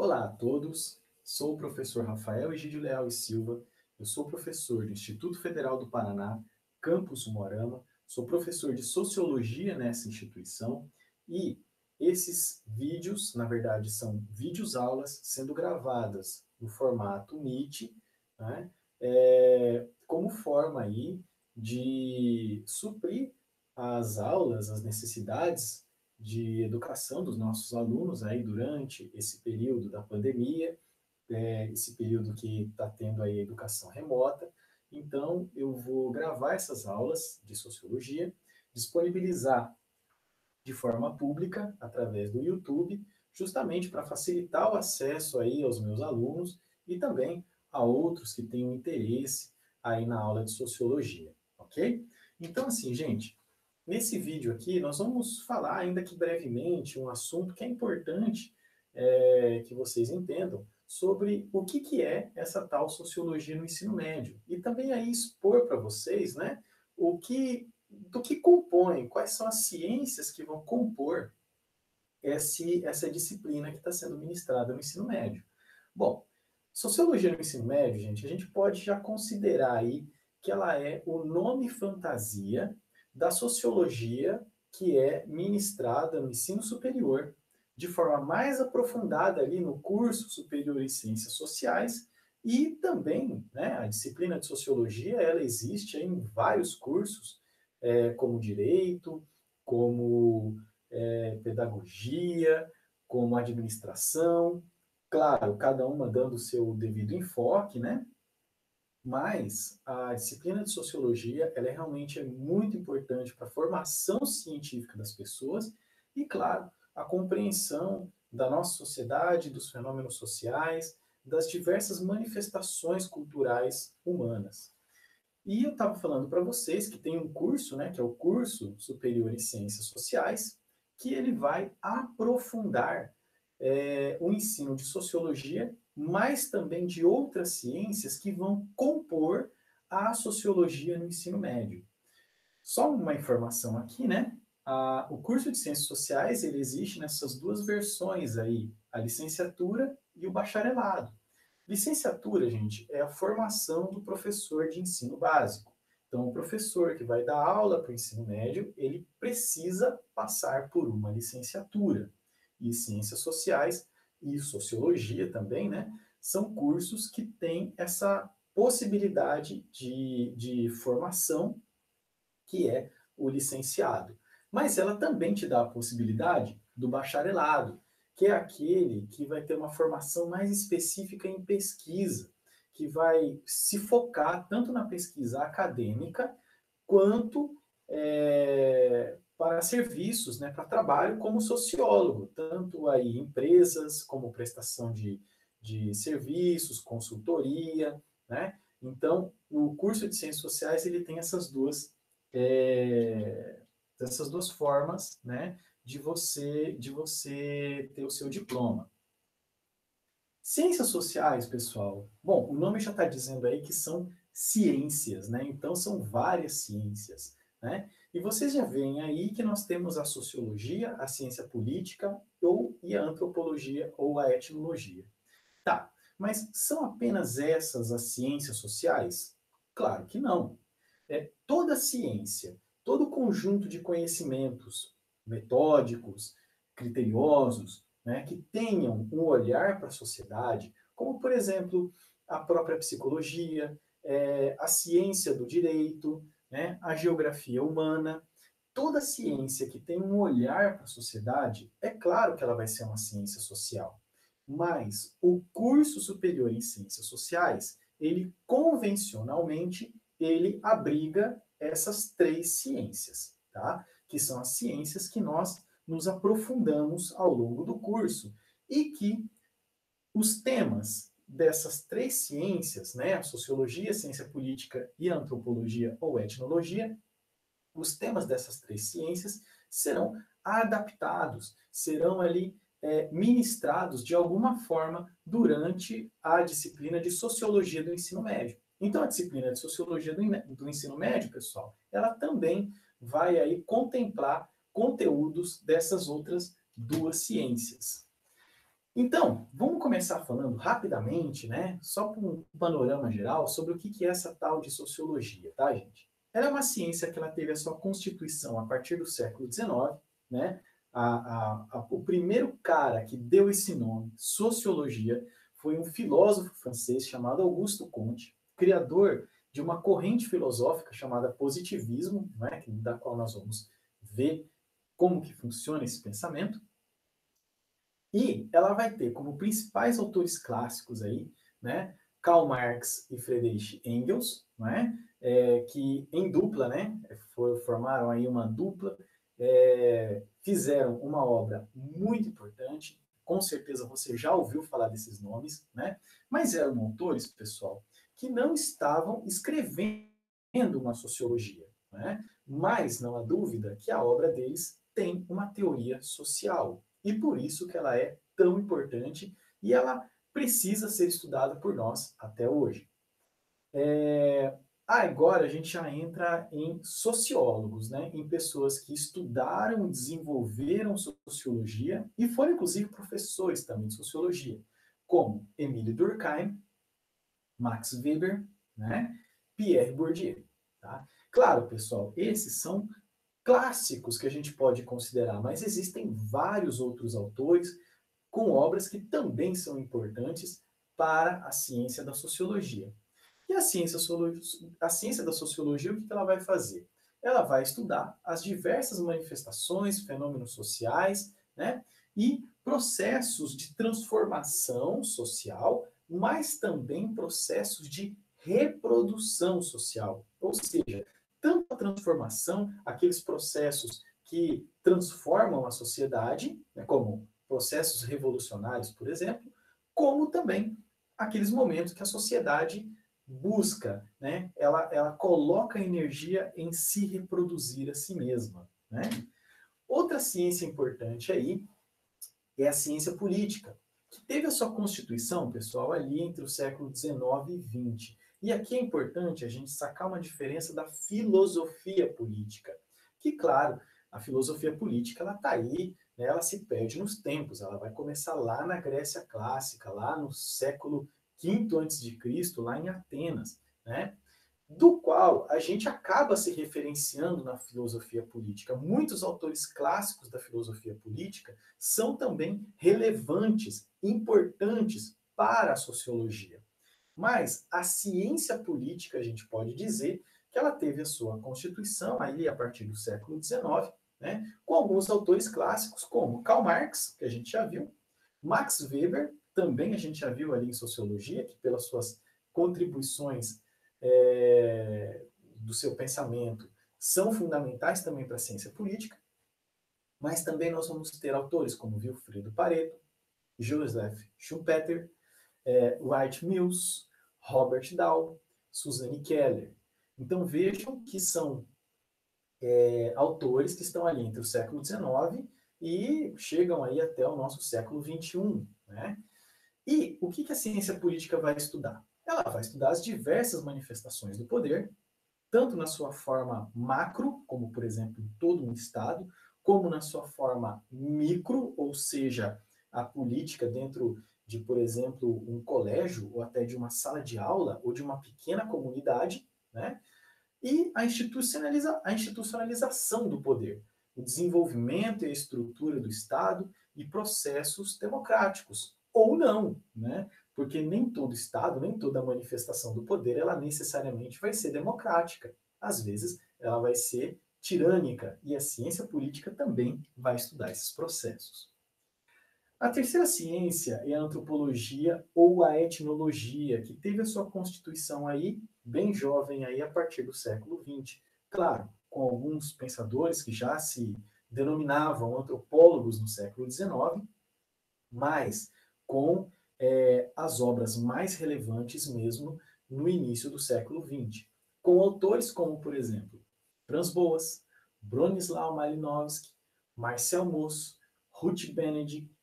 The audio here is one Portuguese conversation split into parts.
Olá a todos, sou o professor Rafael Egidio Leal e Silva, eu sou professor do Instituto Federal do Paraná, Campus Moarama, sou professor de Sociologia nessa instituição e esses vídeos, na verdade, são vídeos aulas sendo gravadas no formato Meet, né, é, como forma aí de suprir as aulas, as necessidades de educação dos nossos alunos aí durante esse período da pandemia, é, esse período que está tendo aí educação remota. Então, eu vou gravar essas aulas de sociologia, disponibilizar de forma pública através do YouTube, justamente para facilitar o acesso aí aos meus alunos e também a outros que tenham interesse aí na aula de sociologia, ok? Então, assim, gente, Nesse vídeo aqui, nós vamos falar, ainda que brevemente, um assunto que é importante é, que vocês entendam sobre o que, que é essa tal sociologia no ensino médio. E também aí expor para vocês né, o que, do que compõe, quais são as ciências que vão compor esse, essa disciplina que está sendo ministrada no ensino médio. Bom, sociologia no ensino médio, gente, a gente pode já considerar aí que ela é o nome fantasia da sociologia que é ministrada no ensino superior de forma mais aprofundada ali no curso superior em ciências sociais e também né, a disciplina de sociologia ela existe em vários cursos é, como direito como é, pedagogia como administração. Claro cada uma dando o seu devido enfoque né mas a disciplina de sociologia, ela é realmente é muito importante para a formação científica das pessoas e, claro, a compreensão da nossa sociedade, dos fenômenos sociais, das diversas manifestações culturais humanas. E eu estava falando para vocês que tem um curso, né, que é o curso superior em ciências sociais, que ele vai aprofundar é, o ensino de sociologia mas também de outras ciências que vão compor a sociologia no ensino médio. Só uma informação aqui, né? A, o curso de Ciências Sociais, ele existe nessas duas versões aí, a licenciatura e o bacharelado. Licenciatura, gente, é a formação do professor de ensino básico. Então, o professor que vai dar aula para o ensino médio, ele precisa passar por uma licenciatura. E Ciências Sociais e sociologia também, né? São cursos que têm essa possibilidade de, de formação, que é o licenciado. Mas ela também te dá a possibilidade do bacharelado, que é aquele que vai ter uma formação mais específica em pesquisa, que vai se focar tanto na pesquisa acadêmica quanto é, para serviços, né, para trabalho como sociólogo, tanto aí empresas como prestação de, de serviços, consultoria, né? Então, o curso de Ciências Sociais ele tem essas duas é, essas duas formas, né, de você de você ter o seu diploma. Ciências sociais, pessoal. Bom, o nome já está dizendo aí que são ciências, né? Então são várias ciências, né? E vocês já veem aí que nós temos a sociologia, a ciência política ou e a antropologia ou a etnologia. Tá, mas são apenas essas as ciências sociais? Claro que não. É, toda ciência, todo conjunto de conhecimentos metódicos, criteriosos, né, que tenham um olhar para a sociedade, como, por exemplo, a própria psicologia, é, a ciência do direito, né, a geografia humana, toda ciência que tem um olhar para a sociedade, é claro que ela vai ser uma ciência social. Mas o curso superior em ciências sociais, ele convencionalmente, ele abriga essas três ciências, tá? Que são as ciências que nós nos aprofundamos ao longo do curso e que os temas dessas três ciências, né, sociologia, ciência política e antropologia ou etnologia, os temas dessas três ciências serão adaptados, serão ali é, ministrados de alguma forma durante a disciplina de sociologia do ensino médio. Então, a disciplina de sociologia do, do ensino médio, pessoal, ela também vai aí contemplar conteúdos dessas outras duas ciências. Então, vamos começar falando rapidamente, né, só para um panorama geral, sobre o que é essa tal de sociologia, tá, gente? Ela é uma ciência que ela teve a sua constituição a partir do século XIX, né? A, a, a, o primeiro cara que deu esse nome, sociologia, foi um filósofo francês chamado Augusto Comte, criador de uma corrente filosófica chamada positivismo, né, da qual nós vamos ver como que funciona esse pensamento. E ela vai ter como principais autores clássicos aí, né, Karl Marx e Friedrich Engels, né, é, que em dupla, né, formaram aí uma dupla, é, fizeram uma obra muito importante, com certeza você já ouviu falar desses nomes, né, mas eram autores, pessoal, que não estavam escrevendo uma sociologia, né, mas não há dúvida que a obra deles tem uma teoria social, e por isso que ela é tão importante e ela precisa ser estudada por nós até hoje. É, agora a gente já entra em sociólogos, né? em pessoas que estudaram, desenvolveram sociologia e foram inclusive professores também de sociologia, como Emile Durkheim, Max Weber, né? Pierre Bourdieu. Tá? Claro, pessoal, esses são clássicos que a gente pode considerar, mas existem vários outros autores com obras que também são importantes para a ciência da sociologia. E a ciência, a ciência da sociologia, o que ela vai fazer? Ela vai estudar as diversas manifestações, fenômenos sociais, né, e processos de transformação social, mas também processos de reprodução social. Ou seja, transformação, aqueles processos que transformam a sociedade, né, como processos revolucionários, por exemplo, como também aqueles momentos que a sociedade busca, né, ela, ela coloca energia em se reproduzir a si mesma. Né? Outra ciência importante aí é a ciência política, que teve a sua constituição, pessoal, ali entre o século XIX e XX. E aqui é importante a gente sacar uma diferença da filosofia política. Que, claro, a filosofia política ela está aí, né, ela se perde nos tempos, ela vai começar lá na Grécia clássica, lá no século V a.C., lá em Atenas, né? do qual a gente acaba se referenciando na filosofia política. Muitos autores clássicos da filosofia política são também relevantes, importantes para a sociologia. Mas a ciência política, a gente pode dizer que ela teve a sua constituição aí a partir do século XIX, né, com alguns autores clássicos, como Karl Marx, que a gente já viu, Max Weber, também a gente já viu ali em sociologia, que pelas suas contribuições é, do seu pensamento são fundamentais também para a ciência política, mas também nós vamos ter autores como Wilfredo Pareto, Joseph Schumpeter, é, Mills, Robert Dow, Suzanne Keller. Então vejam que são é, autores que estão ali entre o século XIX e chegam aí até o nosso século XXI. Né? E o que, que a ciência política vai estudar? Ela vai estudar as diversas manifestações do poder, tanto na sua forma macro, como por exemplo todo um Estado, como na sua forma micro, ou seja, a política dentro de, por exemplo, um colégio, ou até de uma sala de aula, ou de uma pequena comunidade, né? e a, institucionaliza a institucionalização do poder, o desenvolvimento e a estrutura do Estado e processos democráticos, ou não, né? porque nem todo Estado, nem toda manifestação do poder, ela necessariamente vai ser democrática. Às vezes, ela vai ser tirânica, e a ciência política também vai estudar esses processos. A terceira ciência é a antropologia ou a etnologia, que teve a sua constituição aí bem jovem aí a partir do século XX. Claro, com alguns pensadores que já se denominavam antropólogos no século XIX, mas com é, as obras mais relevantes mesmo no início do século XX, com autores como, por exemplo, Franz Boas, Bronislaw Malinowski, Marcel Mosso, Ruth Benedict,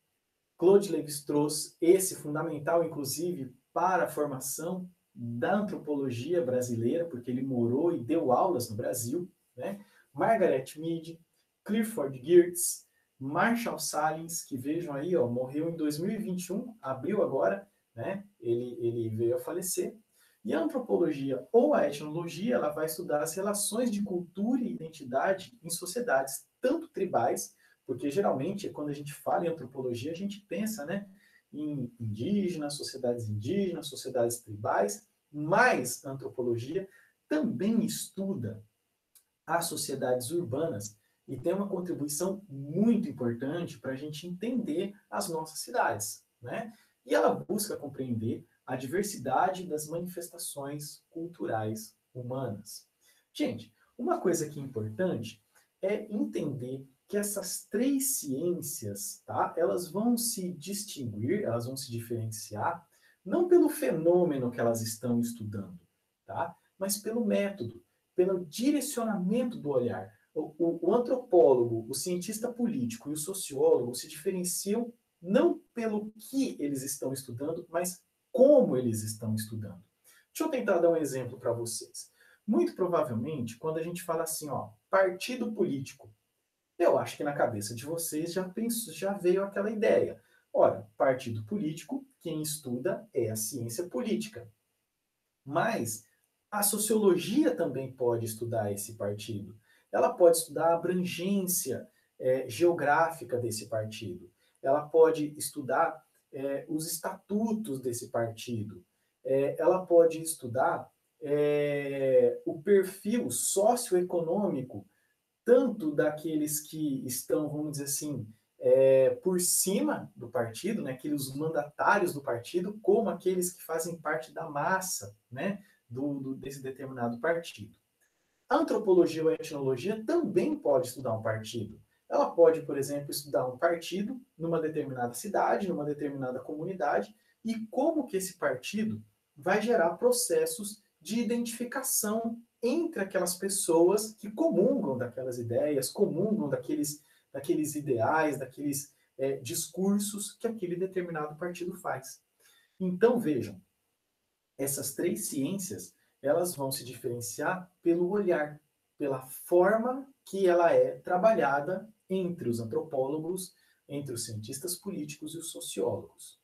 Claude Lévi-Strauss, esse fundamental, inclusive, para a formação da antropologia brasileira, porque ele morou e deu aulas no Brasil, né? Margaret Mead, Clifford Geertz, Marshall Salins, que vejam aí, ó, morreu em 2021, abril agora, né? Ele, ele veio a falecer. E a antropologia ou a etnologia, ela vai estudar as relações de cultura e identidade em sociedades, tanto tribais, porque geralmente quando a gente fala em antropologia, a gente pensa, né, em indígenas, sociedades indígenas, sociedades tribais, mas a antropologia também estuda as sociedades urbanas e tem uma contribuição muito importante para a gente entender as nossas cidades, né? E ela busca compreender a diversidade das manifestações culturais humanas. Gente, uma coisa que é importante é entender que essas três ciências, tá? Elas vão se distinguir, elas vão se diferenciar não pelo fenômeno que elas estão estudando, tá? Mas pelo método, pelo direcionamento do olhar. O, o, o, antropólogo, o cientista político e o sociólogo se diferenciam não pelo que eles estão estudando, mas como eles estão estudando. Deixa eu tentar dar um exemplo para vocês. Muito provavelmente, quando a gente fala assim, ó, partido político, eu acho que na cabeça de vocês já, pensou, já veio aquela ideia. Ora, partido político, quem estuda é a ciência política. Mas a sociologia também pode estudar esse partido. Ela pode estudar a abrangência é, geográfica desse partido. Ela pode estudar é, os estatutos desse partido. É, ela pode estudar é, o perfil socioeconômico tanto daqueles que estão, vamos dizer assim, é, por cima do partido, né, aqueles mandatários do partido, como aqueles que fazem parte da massa né, do, do, desse determinado partido. A antropologia ou a etnologia também pode estudar um partido. Ela pode, por exemplo, estudar um partido numa determinada cidade, numa determinada comunidade, e como que esse partido vai gerar processos de identificação entre aquelas pessoas que comungam daquelas ideias, comungam daqueles, daqueles ideais, daqueles é, discursos que aquele determinado partido faz. Então, vejam, essas três ciências, elas vão se diferenciar pelo olhar, pela forma que ela é trabalhada entre os antropólogos, entre os cientistas políticos e os sociólogos.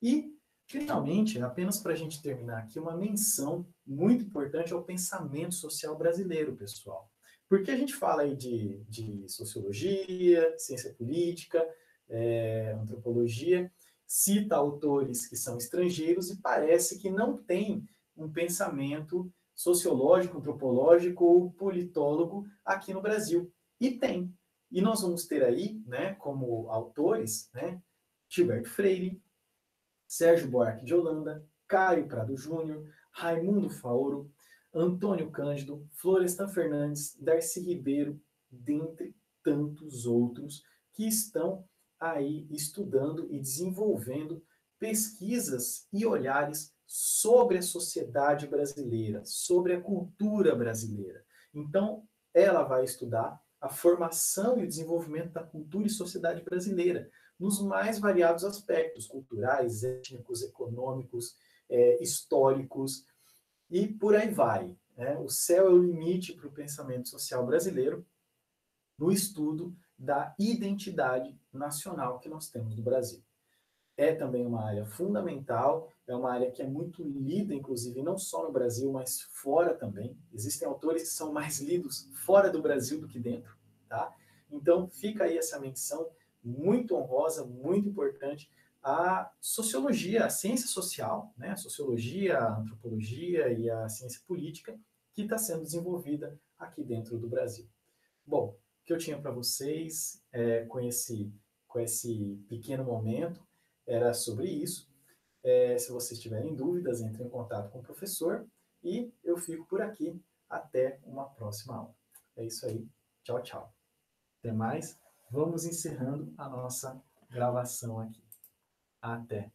E Finalmente, apenas para a gente terminar aqui, uma menção muito importante ao pensamento social brasileiro, pessoal. Porque a gente fala aí de, de sociologia, ciência política, é, antropologia, cita autores que são estrangeiros e parece que não tem um pensamento sociológico, antropológico ou politólogo aqui no Brasil. E tem. E nós vamos ter aí, né, como autores, né, Gilberto Freire, Sérgio Buarque de Holanda, Caio Prado Júnior, Raimundo Faoro, Antônio Cândido, Florestan Fernandes, Darcy Ribeiro, dentre tantos outros que estão aí estudando e desenvolvendo pesquisas e olhares sobre a sociedade brasileira, sobre a cultura brasileira. Então, ela vai estudar a formação e o desenvolvimento da cultura e sociedade brasileira, nos mais variados aspectos culturais, étnicos, econômicos, é, históricos e por aí vai. Né? O céu é o limite para o pensamento social brasileiro no estudo da identidade nacional que nós temos no Brasil. É também uma área fundamental, é uma área que é muito lida, inclusive, não só no Brasil, mas fora também. Existem autores que são mais lidos fora do Brasil do que dentro, tá? Então, fica aí essa menção muito honrosa, muito importante, a sociologia, a ciência social, né? a sociologia, a antropologia e a ciência política que está sendo desenvolvida aqui dentro do Brasil. Bom, o que eu tinha para vocês é, com, esse, com esse pequeno momento era sobre isso. É, se vocês tiverem dúvidas, entre em contato com o professor e eu fico por aqui. Até uma próxima aula. É isso aí. Tchau, tchau. Até mais vamos encerrando a nossa gravação aqui. Até!